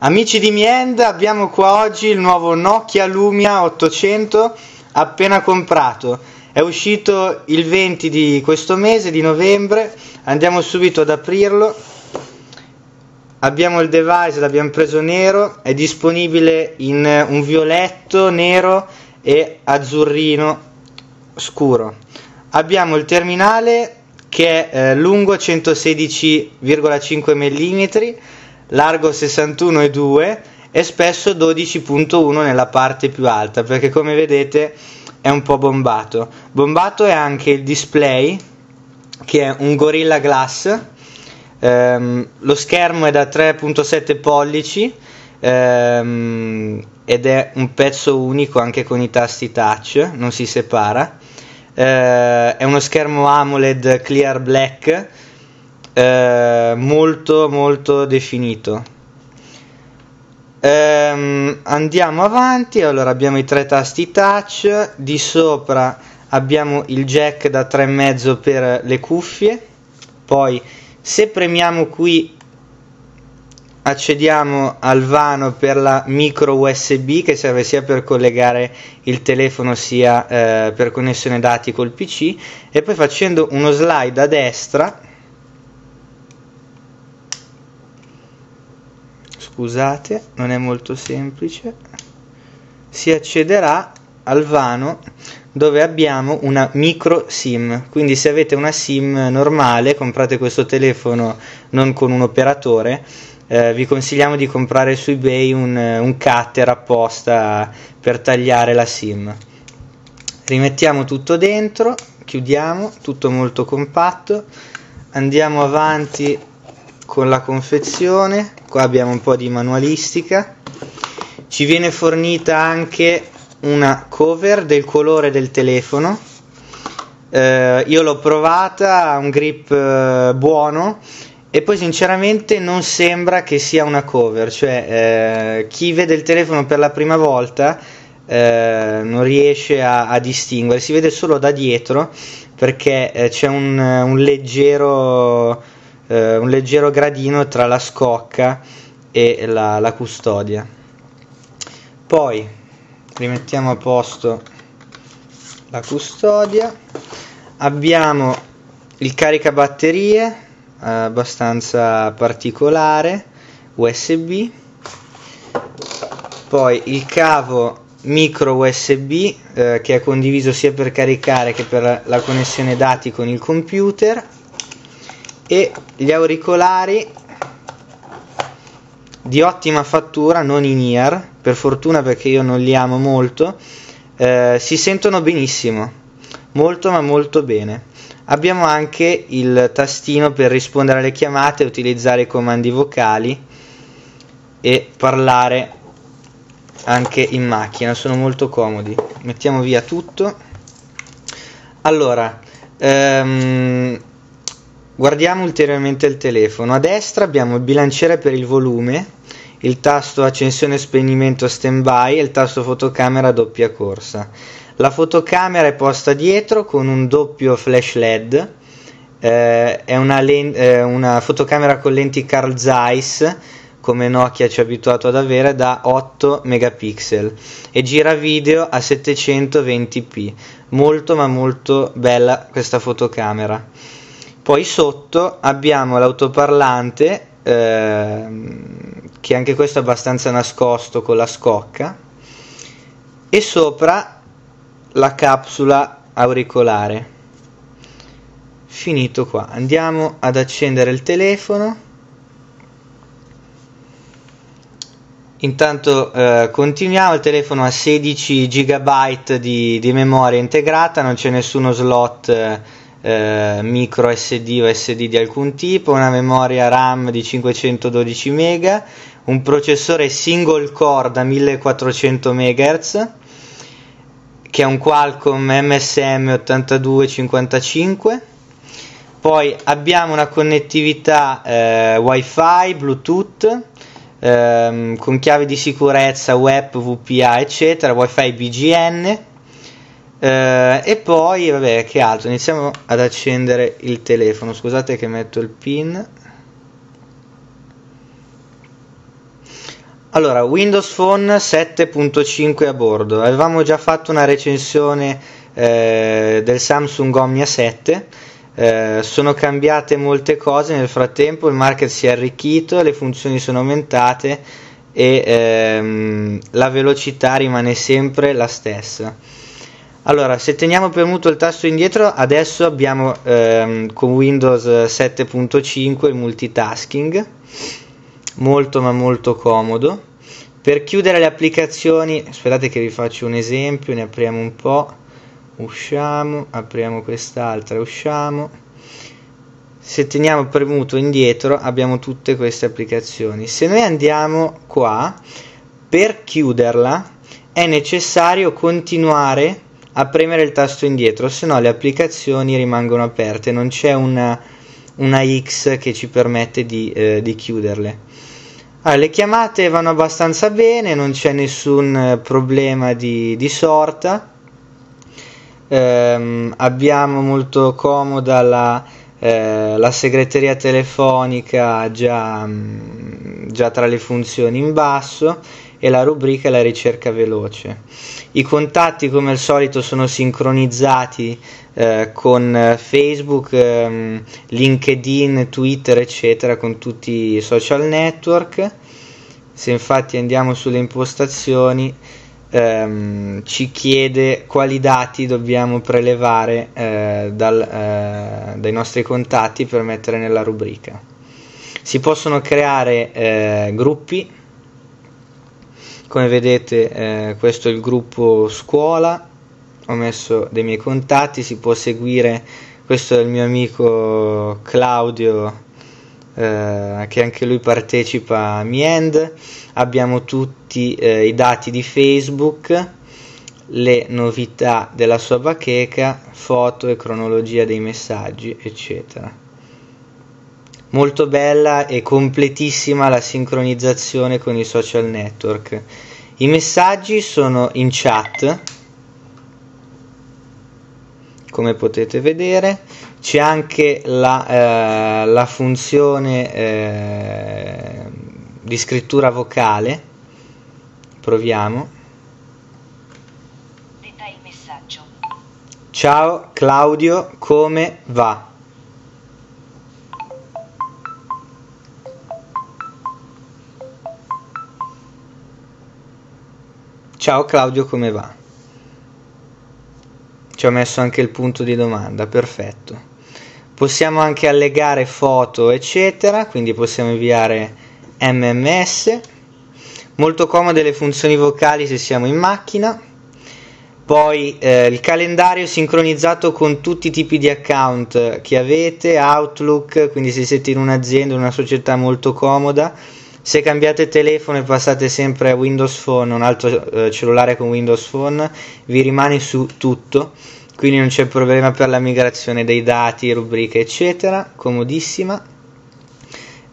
Amici di Miend, abbiamo qua oggi il nuovo Nokia Lumia 800 appena comprato. È uscito il 20 di questo mese, di novembre. Andiamo subito ad aprirlo. Abbiamo il device, l'abbiamo preso nero, è disponibile in un violetto, nero e azzurrino scuro. Abbiamo il terminale che è eh, lungo 116,5 mm largo 61,2 e spesso 12.1 nella parte più alta perché come vedete è un po' bombato. Bombato è anche il display che è un Gorilla Glass, ehm, lo schermo è da 3.7 pollici ehm, ed è un pezzo unico anche con i tasti touch, non si separa. Eh, è uno schermo AMOLED Clear Black eh, molto molto definito. Ehm, andiamo avanti. Allora abbiamo i tre tasti touch. Di sopra abbiamo il jack da 3,5 per le cuffie. Poi se premiamo qui accediamo al vano per la micro USB che serve sia per collegare il telefono sia eh, per connessione dati col PC e poi facendo uno slide a destra scusate, non è molto semplice, si accederà al vano dove abbiamo una micro SIM. Quindi se avete una SIM normale, comprate questo telefono non con un operatore, eh, vi consigliamo di comprare su eBay un, un cutter apposta per tagliare la SIM. Rimettiamo tutto dentro, chiudiamo, tutto molto compatto, andiamo avanti con la confezione. Qua abbiamo un po' di manualistica. Ci viene fornita anche una cover del colore del telefono. Eh, io l'ho provata ha un grip eh, buono e poi sinceramente non sembra che sia una cover cioè eh, chi vede il telefono per la prima volta eh, non riesce a, a, distinguere. Si vede solo da dietro perché eh, c'è un, un leggero eh, un leggero gradino tra la scocca e la, la custodia. Poi rimettiamo a posto la custodia. Abbiamo il caricabatterie eh, abbastanza particolare USB. Poi il cavo micro USB eh, che è condiviso sia per caricare che per la connessione dati con il computer e gli auricolari di ottima fattura, non in ear, per fortuna perché io non li amo molto, eh, si sentono benissimo, molto ma molto bene. Abbiamo anche il tastino per rispondere alle chiamate, utilizzare i comandi vocali e parlare anche in macchina, sono molto comodi. Mettiamo via tutto. Allora, ehm, Guardiamo ulteriormente il telefono. A destra abbiamo il bilanciere per il volume, il tasto accensione e spegnimento standby e il tasto fotocamera doppia corsa. La fotocamera è posta dietro con un doppio flash LED. Eh, è una, len- eh, una, fotocamera con lenti Carl Zeiss come Nokia ci ha abituato ad avere da 8 megapixel e gira video a 720p molto ma molto bella questa fotocamera poi sotto abbiamo l'autoparlante, ehm, che anche questo è abbastanza nascosto con la scocca, e sopra la capsula auricolare. Finito qua, andiamo ad accendere il telefono. Intanto eh, continuiamo, il telefono ha 16 GB di, di, memoria integrata, non c'è nessuno slot eh, eh, micro SD o SD di alcun tipo, una memoria RAM di 512 MB, un processore single core da 1400 MHz che è un Qualcomm MSM 8255 poi abbiamo una connettività eh, wifi bluetooth ehm, con chiave di sicurezza web VPA eccetera wifi BGN eh, e poi, vabbè, che altro? Iniziamo ad accendere il telefono. Scusate che metto il pin. Allora, Windows Phone 7.5 a bordo. Avevamo già fatto una recensione eh, del Samsung Omnia 7. Eh, sono cambiate molte cose nel frattempo, il market si è arricchito, le funzioni sono aumentate e ehm, la velocità rimane sempre la stessa. Allora, se teniamo premuto il tasto indietro, adesso abbiamo ehm, con Windows 7.5 il multitasking, molto ma molto comodo. Per chiudere le applicazioni, aspettate che vi faccio un esempio, ne apriamo un po', usciamo, apriamo quest'altra, usciamo. Se teniamo premuto indietro abbiamo tutte queste applicazioni. Se noi andiamo qua, per chiuderla è necessario continuare a premere il tasto indietro, se no le applicazioni rimangono aperte, non c'è una, una X che ci permette di, eh, di chiuderle. Allora, le chiamate vanno abbastanza bene, non c'è nessun eh, problema di, di sorta. Eh, abbiamo molto comoda la, eh, la segreteria telefonica già, mm, già tra le funzioni in basso e la rubrica è la ricerca veloce. I contatti come al solito sono sincronizzati eh, con Facebook, ehm, LinkedIn, Twitter, eccetera, con tutti i social network. Se infatti andiamo sulle impostazioni ehm, ci chiede quali dati dobbiamo prelevare eh, dal, eh, dai nostri contatti per mettere nella rubrica. Si possono creare eh, gruppi come vedete eh, questo è il gruppo scuola. Ho messo dei miei contatti si può seguire. Questo è il mio amico Claudio eh, che anche lui partecipa a Miend. Abbiamo tutti eh, i dati di Facebook le novità della sua bacheca foto e cronologia dei messaggi eccetera molto bella e completissima la sincronizzazione con i social network. I messaggi sono in chat, come potete vedere, c'è anche la, eh, la funzione eh, di scrittura vocale. Proviamo. Ciao Claudio, come va? Ciao Claudio, come va? Ci ho messo anche il punto di domanda, perfetto. Possiamo anche allegare foto, eccetera, quindi possiamo inviare MMS. Molto comode le funzioni vocali se siamo in macchina. Poi eh, il calendario sincronizzato con tutti i tipi di account che avete, Outlook, quindi se siete in un'azienda, in una società molto comoda se cambiate telefono e passate sempre a Windows Phone, un altro eh, cellulare con Windows Phone, vi rimane su tutto, quindi non c'è problema per la migrazione dei dati, rubriche, eccetera, comodissima.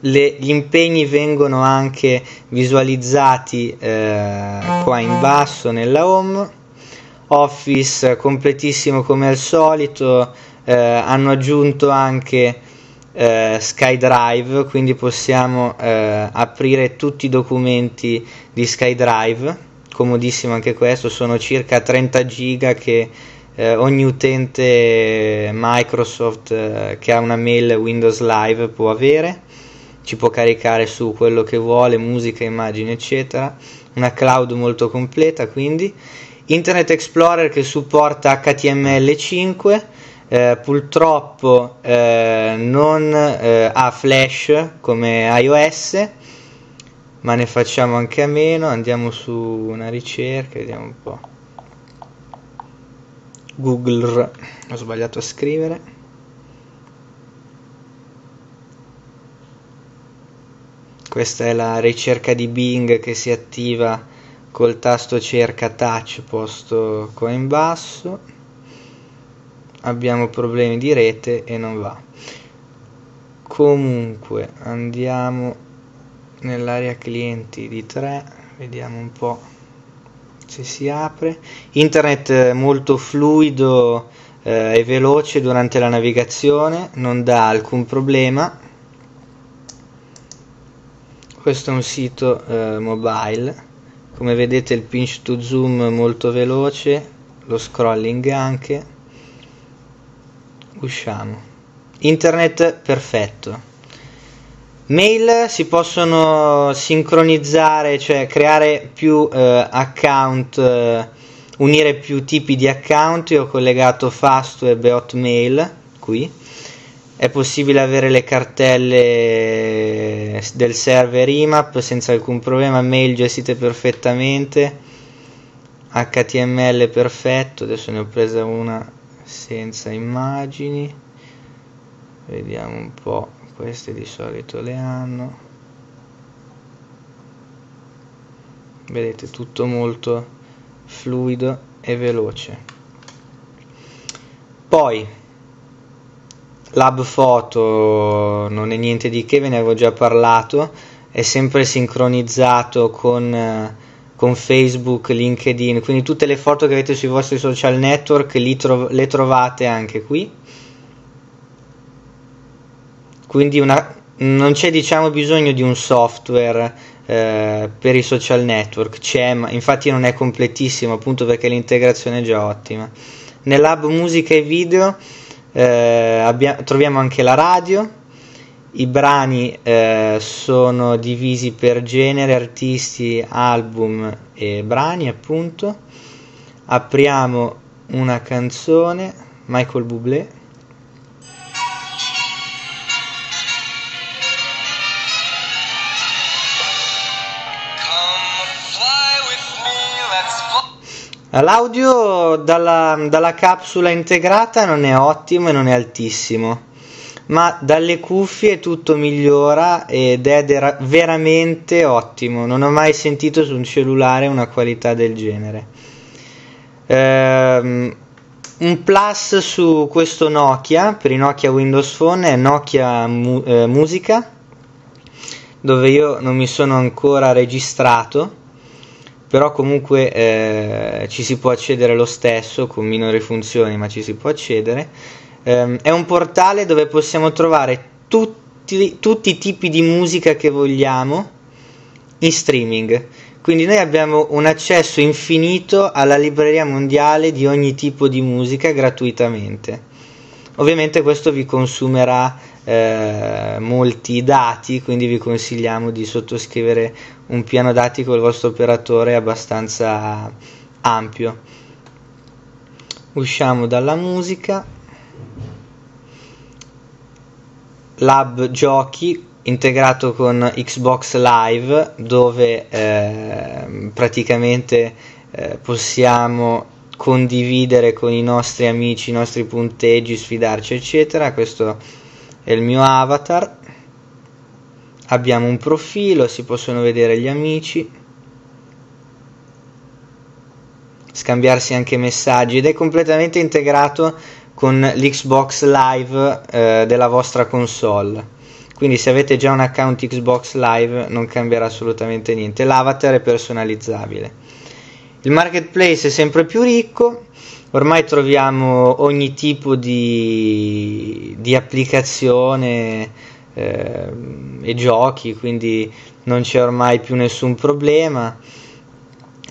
Le, gli impegni vengono anche visualizzati eh, qua in basso nella home. Office completissimo come al solito, eh, hanno aggiunto anche eh, SkyDrive, quindi possiamo eh, aprire tutti i documenti di SkyDrive, comodissimo anche questo, sono circa 30 giga che eh, ogni utente Microsoft eh, che ha una mail Windows Live può avere, ci può caricare su quello che vuole, musica, immagini, eccetera, una cloud molto completa quindi. Internet Explorer che supporta HTML5 eh, purtroppo eh, non eh, ha flash come iOS ma ne facciamo anche a meno. Andiamo su una ricerca vediamo un po' Google ho sbagliato a scrivere. Questa è la ricerca di Bing che si attiva col tasto cerca touch posto qua in basso abbiamo problemi di rete e non va. Comunque andiamo nell'area clienti di 3 vediamo un po' se si apre. Internet molto fluido eh, e veloce durante la navigazione non dà alcun problema. Questo è un sito eh, mobile. Come vedete il pinch to zoom molto veloce lo scrolling anche usciamo internet perfetto. Mail si possono sincronizzare cioè creare più eh, account eh, unire più tipi di account. Io ho collegato fastweb e hotmail qui. È possibile avere le cartelle del server IMAP senza alcun problema, mail gestite perfettamente, HTML perfetto, adesso ne ho presa una senza immagini, vediamo un po', queste di solito le hanno, vedete tutto molto fluido e veloce. Poi Lab Photo non è niente di che, ve ne avevo già parlato, è sempre sincronizzato con, con Facebook, LinkedIn, quindi tutte le foto che avete sui vostri social network tro- le trovate anche qui. Quindi una, non c'è diciamo bisogno di un software eh, per i social network, c'è, ma infatti non è completissimo appunto perché l'integrazione è già ottima. Nell'hub musica e video eh, abbia- troviamo anche la radio, i brani eh, sono divisi per genere, artisti, album e brani appunto. Apriamo una canzone, Michael Bublé. L'audio dalla, dalla capsula integrata non è ottimo e non è altissimo, ma dalle cuffie tutto migliora ed è veramente ottimo. Non ho mai sentito su un cellulare una qualità del genere. Ehm, un plus su questo Nokia per i Nokia Windows Phone è Nokia mu- eh, Musica, dove io non mi sono ancora registrato però comunque eh, ci si può accedere lo stesso con minori funzioni ma ci si può accedere eh, è un portale dove possiamo trovare tutti, tutti i tipi di musica che vogliamo in streaming. Quindi noi abbiamo un accesso infinito alla libreria mondiale di ogni tipo di musica gratuitamente. Ovviamente questo vi consumerà eh, molti dati quindi vi consigliamo di sottoscrivere un piano dati con il vostro operatore abbastanza ampio. Usciamo dalla musica lab giochi integrato con Xbox Live dove eh, praticamente eh, possiamo condividere con i nostri amici i nostri punteggi, sfidarci eccetera. Questo è il mio avatar. Abbiamo un profilo, si possono vedere gli amici, scambiarsi anche messaggi. Ed è completamente integrato con l'Xbox Live eh, della vostra console. Quindi se avete già un account Xbox Live non cambierà assolutamente niente. L'avatar è personalizzabile. Il marketplace è sempre più ricco, ormai troviamo ogni tipo di, di applicazione eh, e giochi, quindi non c'è ormai più nessun problema.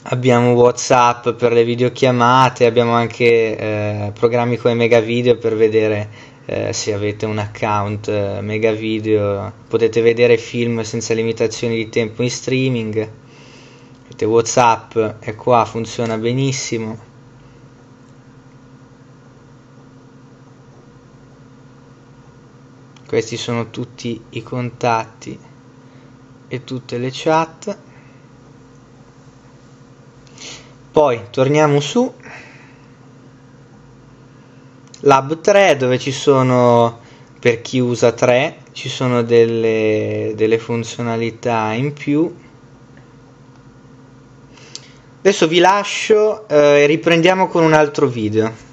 Abbiamo WhatsApp per le videochiamate, abbiamo anche eh, programmi come Megavideo per vedere eh, se avete un account eh, Megavideo, potete vedere film senza limitazioni di tempo in streaming. Avete WhatsApp è qua, funziona benissimo. questi sono tutti i contatti e tutte le chat poi torniamo su. Lab 3 dove ci sono per chi usa 3 ci sono delle, delle funzionalità in più. Adesso vi lascio eh, e riprendiamo con un altro video